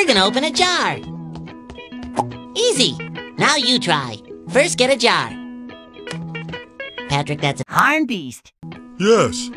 We're gonna open a jar. Easy. Now you try. First, get a jar. Patrick, that's a Harm beast. Yes.